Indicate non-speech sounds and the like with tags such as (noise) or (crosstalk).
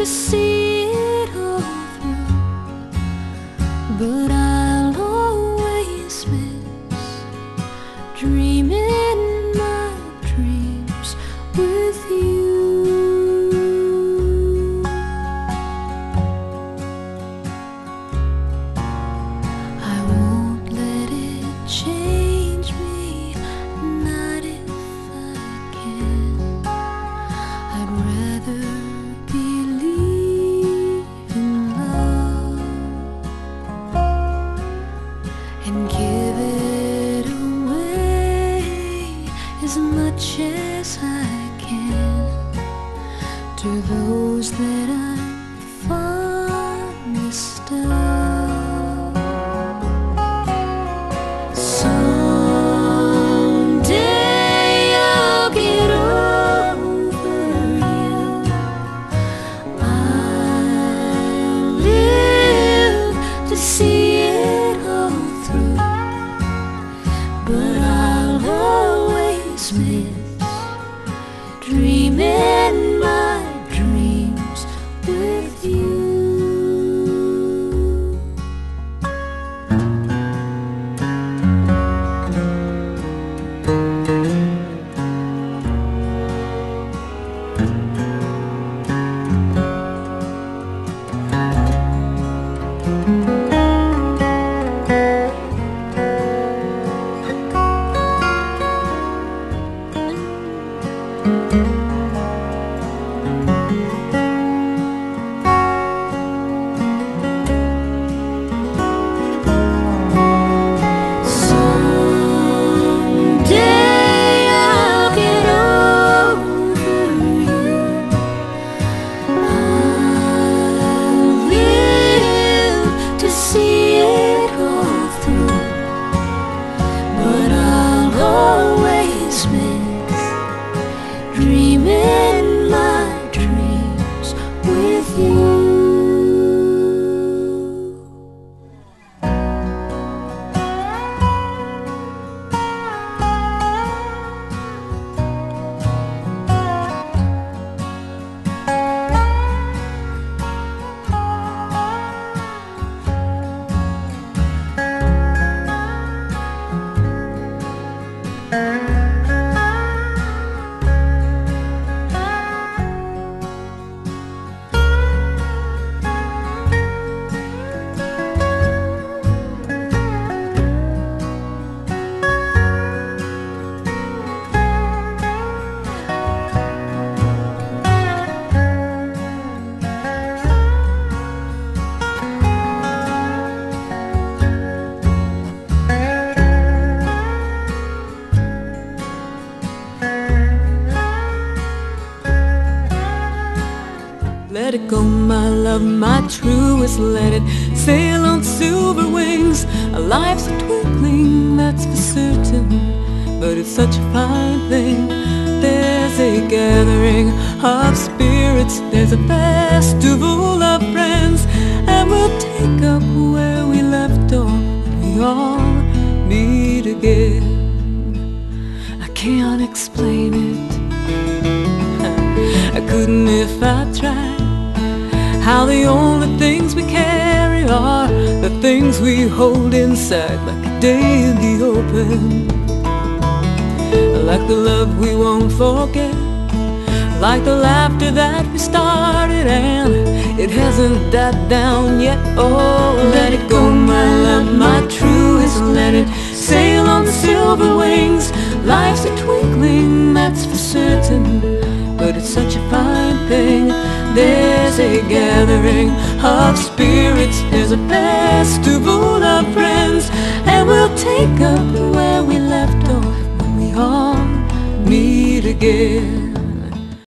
could see it all through But I'll always miss dreaming much as I can. To those that miss dreaming Let it go, my love, my truest. Let it sail on silver wings. A life's a twinkling, that's for certain. But it's such a fine thing. There's a gathering of spirits. There's a festival of friends. And we'll take up where we left off. We all meet again. I can't explain it. (laughs) I couldn't if I. How the only things we carry are the things we hold inside, like a day in the open. Like the love we won't forget, like the laughter that we started, and it hasn't died down yet. Oh, let it go, my love, my truest. Let it sail on silver wings. Life's a twinkling, that's for certain but it's such a fine thing. There's a gathering of spirits, there's a festival of friends, and we'll take up